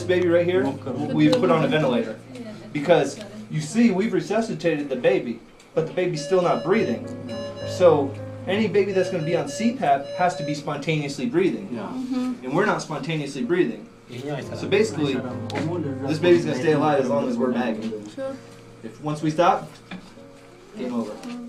This baby right here, we put on a ventilator. Because you see, we've resuscitated the baby, but the baby's still not breathing. So any baby that's going to be on CPAP has to be spontaneously breathing. Mm-hmm. And we're not spontaneously breathing. So basically, this baby's going to stay alive as long as we're bagging. Sure. If once we stop, game over. Mm-hmm.